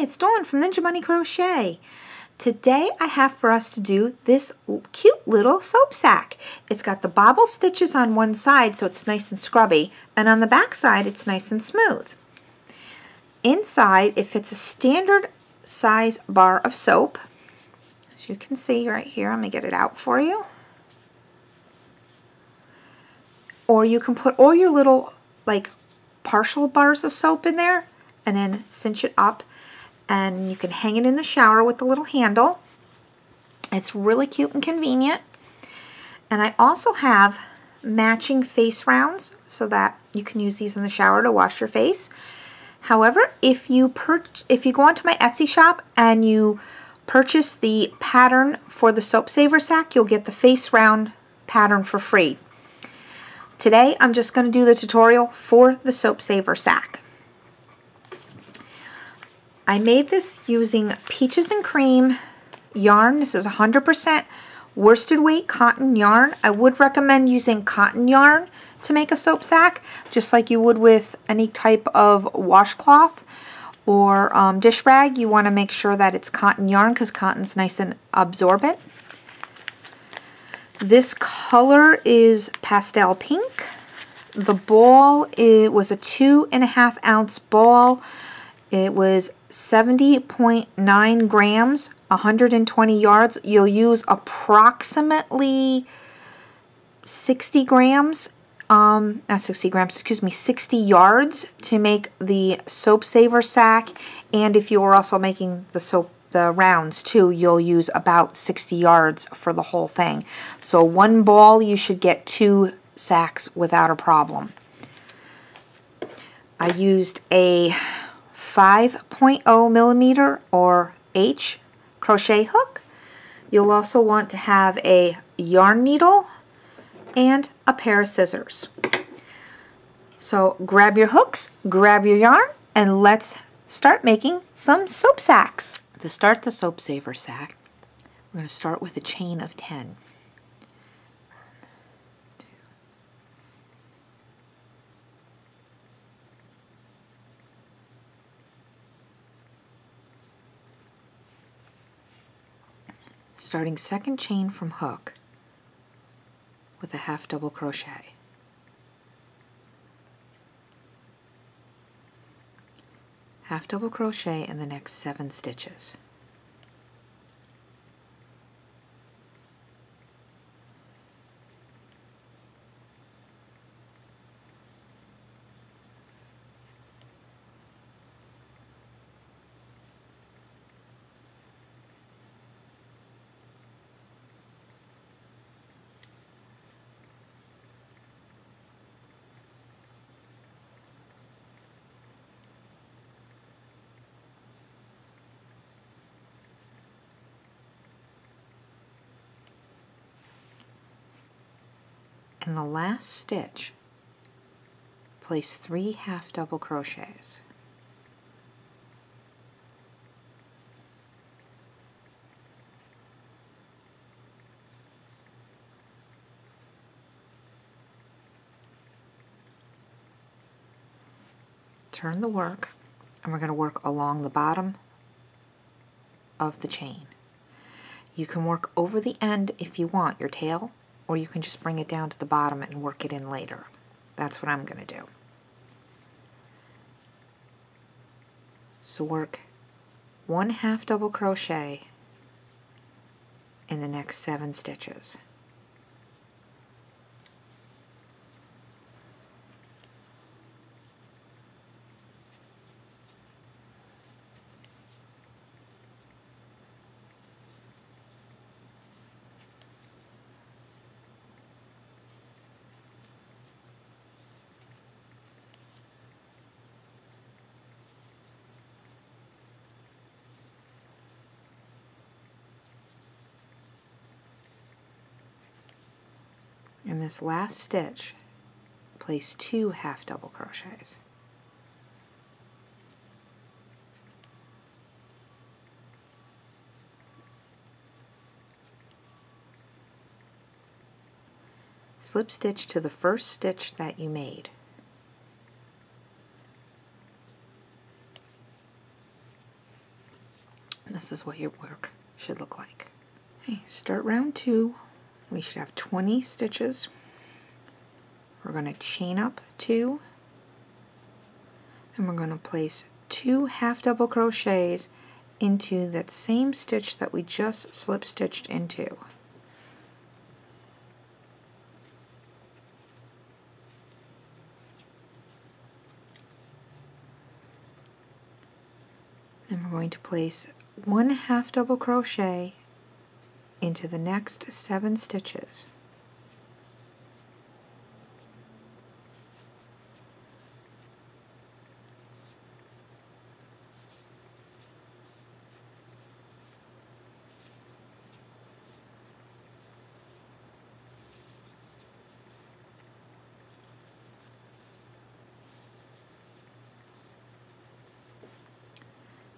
it's Dawn from Ninja Bunny Crochet. Today I have for us to do this cute little soap sack. It's got the bobble stitches on one side so it's nice and scrubby and on the back side it's nice and smooth. Inside it fits a standard size bar of soap. As you can see right here, I'm going to get it out for you. Or you can put all your little like partial bars of soap in there and then cinch it up and you can hang it in the shower with the little handle. It's really cute and convenient. And I also have matching face rounds so that you can use these in the shower to wash your face. However, if you if you go onto my Etsy shop and you purchase the pattern for the soap saver sack, you'll get the face round pattern for free. Today, I'm just going to do the tutorial for the soap saver sack. I made this using Peaches and Cream yarn. This is 100% worsted weight cotton yarn. I would recommend using cotton yarn to make a soap sack, just like you would with any type of washcloth or um, dish rag. You want to make sure that it's cotton yarn because cotton's nice and absorbent. This color is pastel pink. The ball it was a two and a half ounce ball. It was 70.9 grams, 120 yards. You'll use approximately 60 grams, um, not 60 grams, excuse me, 60 yards to make the soap saver sack. And if you are also making the soap the rounds too, you'll use about 60 yards for the whole thing. So one ball, you should get two sacks without a problem. I used a 5.0 millimeter or H crochet hook. You'll also want to have a yarn needle and a pair of scissors. So grab your hooks, grab your yarn, and let's start making some soap sacks. To start the soap saver sack, we're going to start with a chain of 10. Starting second chain from hook with a half double crochet. Half double crochet in the next seven stitches. In the last stitch place three half double crochets turn the work and we're going to work along the bottom of the chain. You can work over the end if you want your tail or you can just bring it down to the bottom and work it in later. That's what I'm going to do. So work one half double crochet in the next seven stitches. In this last stitch place two half double crochets slip stitch to the first stitch that you made This is what your work should look like. Okay, start round two. We should have 20 stitches. We're going to chain up two and we're going to place two half double crochets into that same stitch that we just slip stitched into. Then we're going to place one half double crochet into the next seven stitches.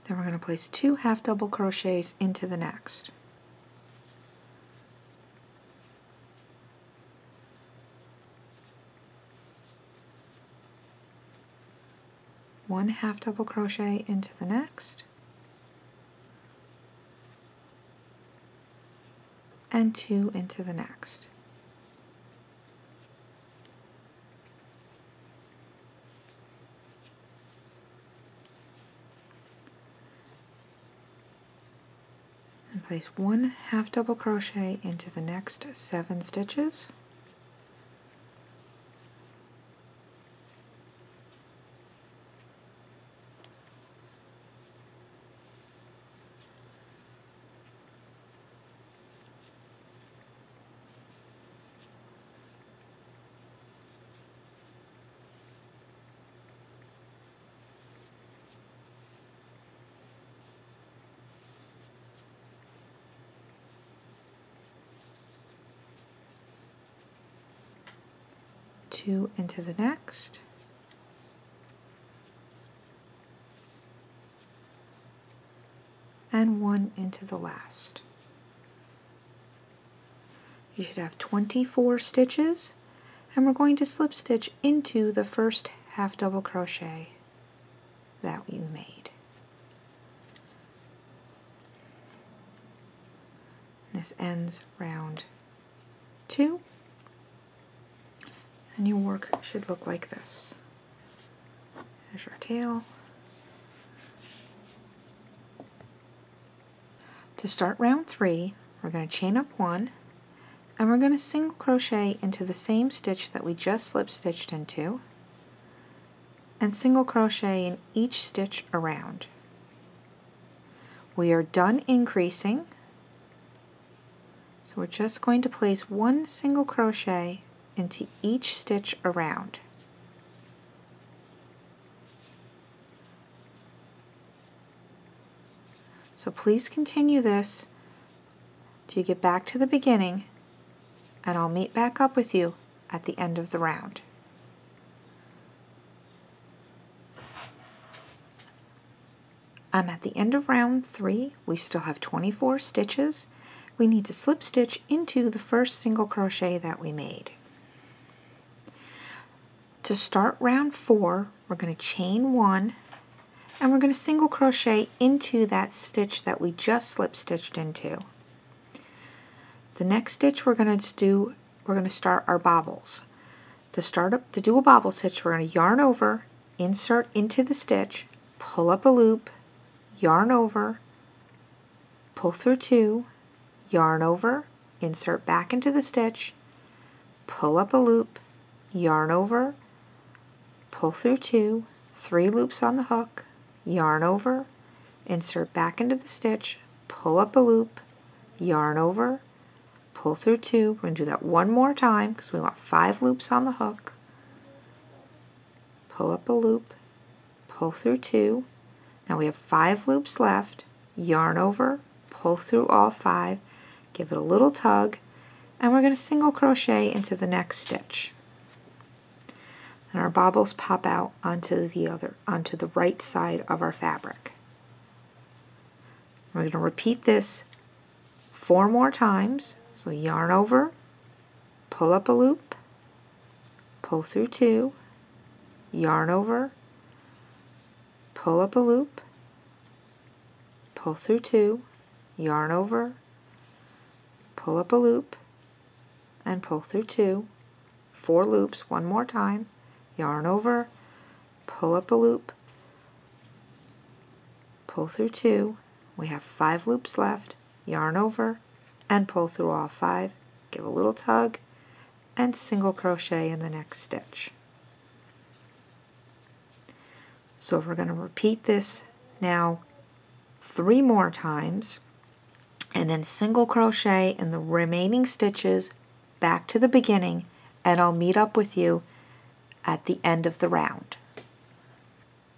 Then we're going to place two half double crochets into the next. One half double crochet into the next. And two into the next. and place one half double crochet into the next seven stitches two into the next. And one into the last. You should have 24 stitches and we're going to slip stitch into the first half double crochet that you made. This ends round two your work should look like this. There's your tail. To start round three, we're going to chain up one, and we're going to single crochet into the same stitch that we just slip stitched into, and single crochet in each stitch around. We are done increasing, so we're just going to place one single crochet into each stitch around. So please continue this till you get back to the beginning and I'll meet back up with you at the end of the round. I'm at the end of round three. We still have 24 stitches. We need to slip stitch into the first single crochet that we made. To start round four, we're going to chain one and we're going to single crochet into that stitch that we just slip stitched into. The next stitch we're going to do, we're going to start our bobbles. To start up, to do a bobble stitch, we're going to yarn over, insert into the stitch, pull up a loop, yarn over, pull through two, yarn over, insert back into the stitch, pull up a loop, yarn over, pull through two, three loops on the hook, yarn over, insert back into the stitch, pull up a loop, yarn over, pull through two. We're going to do that one more time because we want five loops on the hook. Pull up a loop, pull through two. Now we have five loops left. Yarn over, pull through all five, give it a little tug, and we're going to single crochet into the next stitch and our bobbles pop out onto the other onto the right side of our fabric. We're going to repeat this four more times. So yarn over, pull up a loop, pull through two, yarn over, pull up a loop, pull through two, yarn over, pull up a loop, and pull through two, four loops one more time, yarn over, pull up a loop, pull through two, we have five loops left, yarn over, and pull through all five, give a little tug, and single crochet in the next stitch. So we're going to repeat this now three more times and then single crochet in the remaining stitches back to the beginning and I'll meet up with you at the end of the round.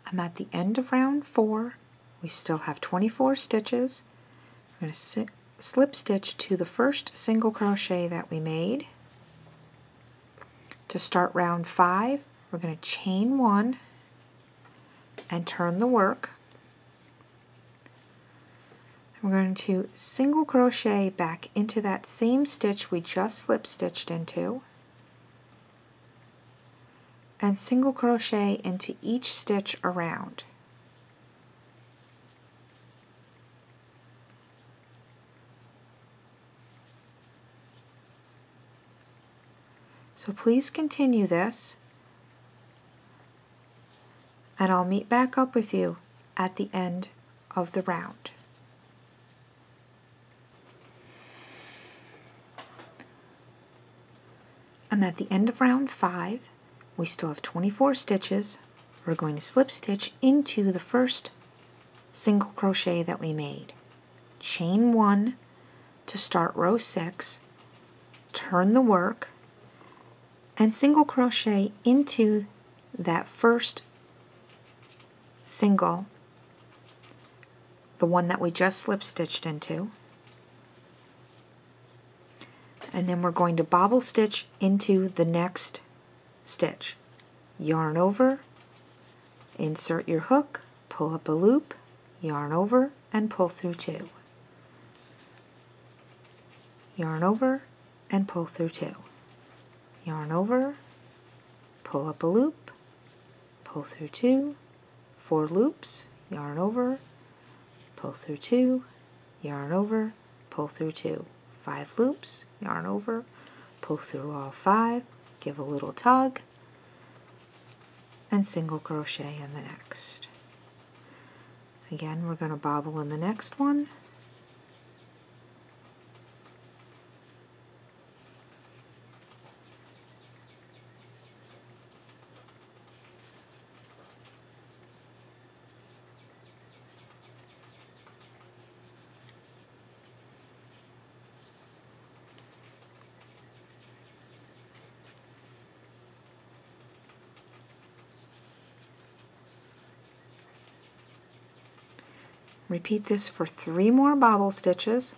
I'm at the end of round four. We still have 24 stitches. I'm going to slip stitch to the first single crochet that we made. To start round five, we're going to chain one and turn the work. We're going to single crochet back into that same stitch we just slip stitched into and single crochet into each stitch around. So please continue this and I'll meet back up with you at the end of the round. I'm at the end of round 5. We still have 24 stitches. We're going to slip stitch into the first single crochet that we made. Chain 1 to start row 6, turn the work, and single crochet into that first single, the one that we just slip stitched into and then we're going to bobble stitch into the next stitch. Yarn over, insert your hook, pull up a loop, yarn over, and pull through two. Yarn over, and pull through two. Yarn over, pull up a loop, pull through two, four loops, yarn over, pull through two, yarn over, pull through two. Five loops, yarn over, pull through all five, give a little tug, and single crochet in the next. Again, we're going to bobble in the next one. Repeat this for three more bobble stitches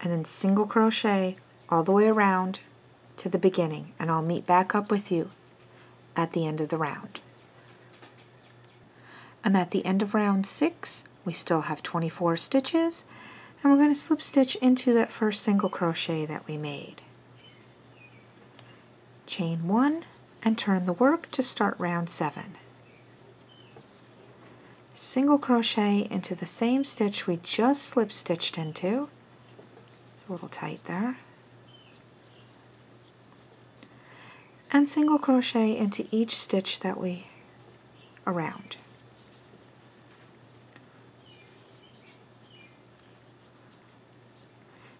and then single crochet all the way around to the beginning and I'll meet back up with you at the end of the round. I'm at the end of round six. We still have 24 stitches and we're going to slip stitch into that first single crochet that we made. Chain one and turn the work to start round seven single crochet into the same stitch we just slip stitched into. It's a little tight there. And single crochet into each stitch that we around.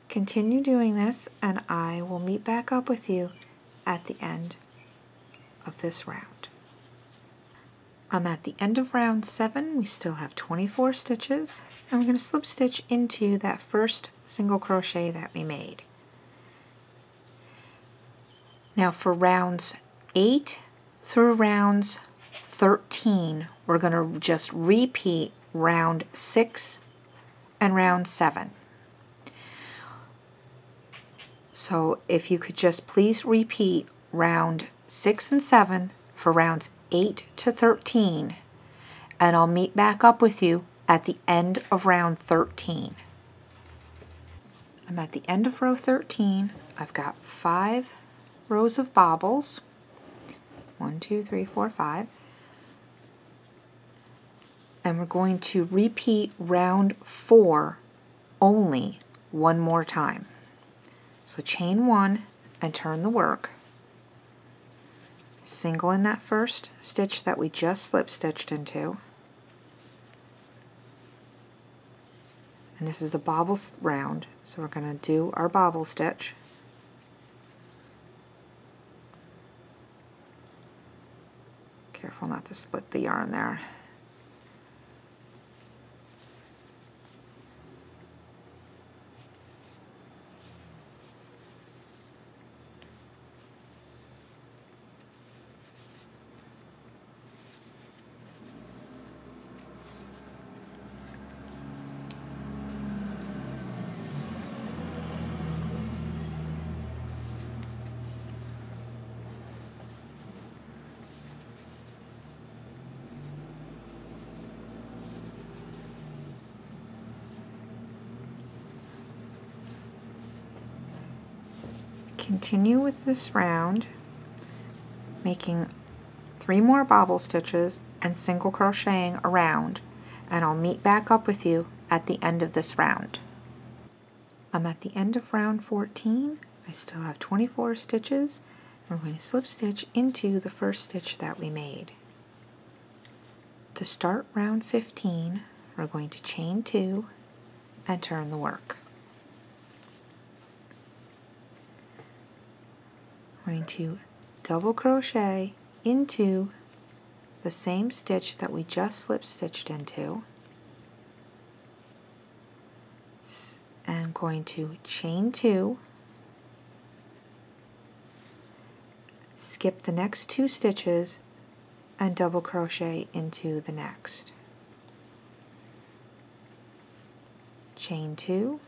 Continue doing this and I will meet back up with you at the end of this round. I'm at the end of round 7, we still have 24 stitches, and we're going to slip stitch into that first single crochet that we made. Now for rounds 8 through rounds 13, we're going to just repeat round 6 and round 7. So if you could just please repeat round 6 and 7 for rounds 8 to 13, and I'll meet back up with you at the end of round 13. I'm at the end of row 13. I've got five rows of bobbles. One, two, three, four, five. and we're going to repeat round four only one more time. So chain one and turn the work. Single in that first stitch that we just slip stitched into. And this is a bobble round, so we're going to do our bobble stitch. Careful not to split the yarn there. Continue with this round making three more bobble stitches and single crocheting around and I'll meet back up with you at the end of this round. I'm at the end of round 14. I still have 24 stitches. We're going to slip stitch into the first stitch that we made. To start round 15, we're going to chain two and turn the work. Going to double crochet into the same stitch that we just slip stitched into. And going to chain two. Skip the next two stitches and double crochet into the next. Chain two.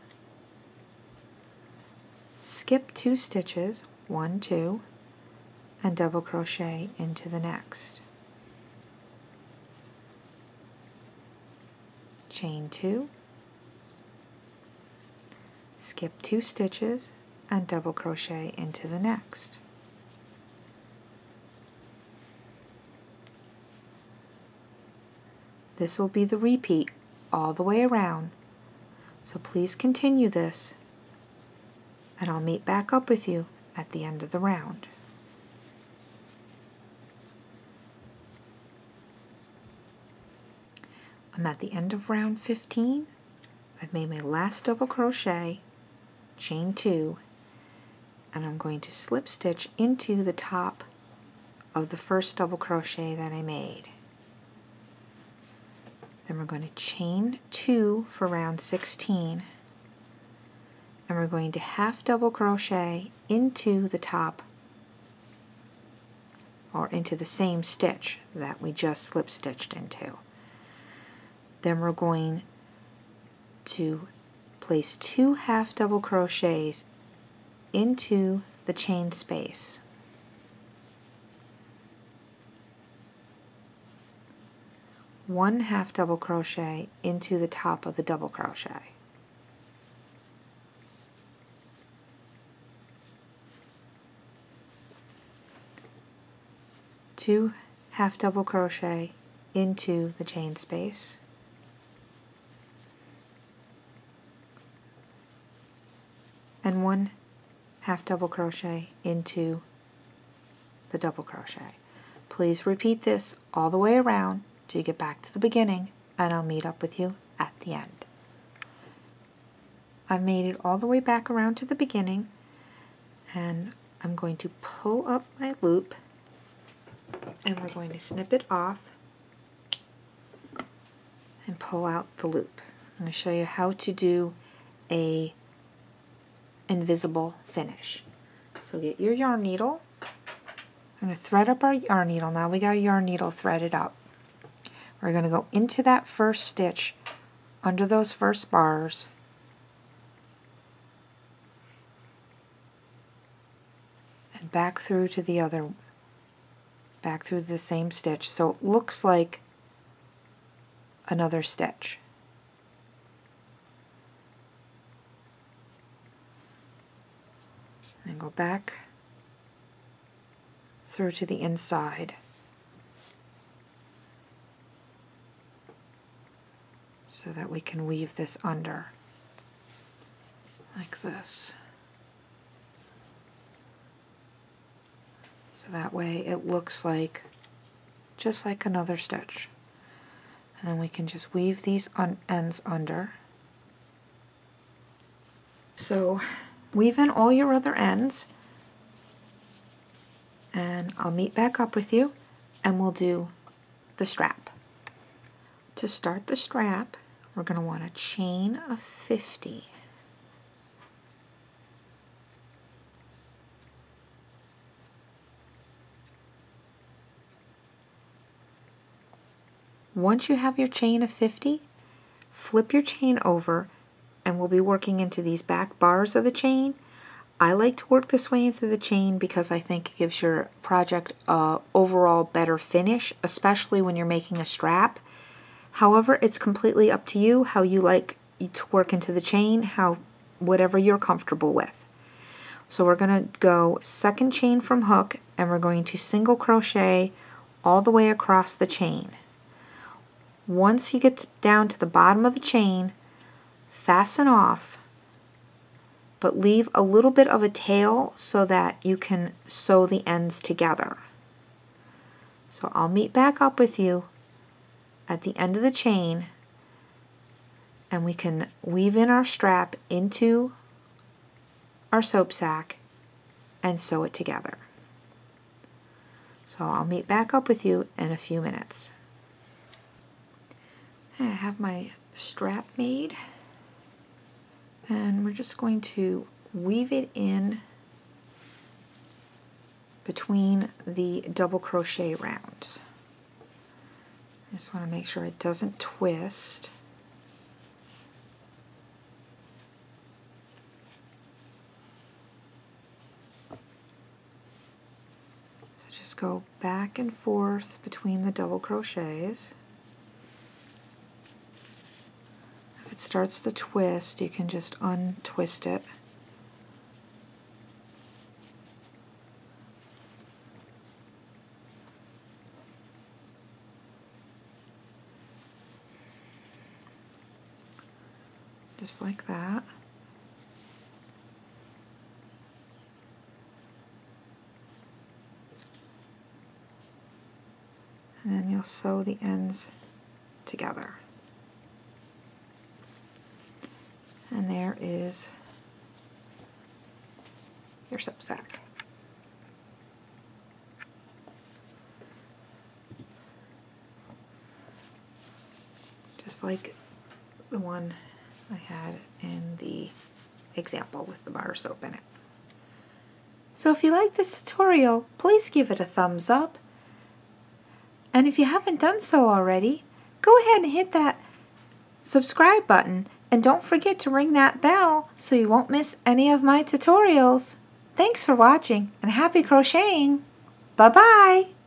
Skip two stitches one, two, and double crochet into the next. Chain two, skip two stitches, and double crochet into the next. This will be the repeat all the way around, so please continue this, and I'll meet back up with you at the end of the round. I'm at the end of round 15. I've made my last double crochet, chain two, and I'm going to slip stitch into the top of the first double crochet that I made. Then we're going to chain two for round 16 and we're going to half double crochet into the top or into the same stitch that we just slip stitched into. Then we're going to place two half double crochets into the chain space. One half double crochet into the top of the double crochet. Two half double crochet into the chain space and one half double crochet into the double crochet. Please repeat this all the way around till you get back to the beginning and I'll meet up with you at the end. I've made it all the way back around to the beginning and I'm going to pull up my loop and we're going to snip it off and pull out the loop. I'm going to show you how to do a invisible finish. So get your yarn needle. I'm going to thread up our yarn needle. Now we got our yarn needle threaded up. We're going to go into that first stitch under those first bars and back through to the other back through the same stitch so it looks like another stitch. And go back through to the inside. so that we can weave this under like this. That way it looks like just like another stitch. And then we can just weave these un ends under. So weave in all your other ends and I'll meet back up with you and we'll do the strap. To start the strap, we're going to want a chain of 50. Once you have your chain of 50, flip your chain over and we'll be working into these back bars of the chain. I like to work this way into the chain because I think it gives your project a overall better finish, especially when you're making a strap. However, it's completely up to you how you like to work into the chain, how whatever you're comfortable with. So we're going to go second chain from hook and we're going to single crochet all the way across the chain. Once you get down to the bottom of the chain, fasten off, but leave a little bit of a tail so that you can sew the ends together. So I'll meet back up with you at the end of the chain and we can weave in our strap into our soap sack and sew it together. So I'll meet back up with you in a few minutes. I have my strap made and we're just going to weave it in between the double crochet rounds. I just want to make sure it doesn't twist. So just go back and forth between the double crochets. It starts to twist, you can just untwist it. Just like that. And then you'll sew the ends together. And there is your soap sack. Just like the one I had in the example with the bar soap in it. So if you like this tutorial, please give it a thumbs up. And if you haven't done so already, go ahead and hit that subscribe button and don't forget to ring that bell so you won't miss any of my tutorials. Thanks for watching and happy crocheting. Bye-bye.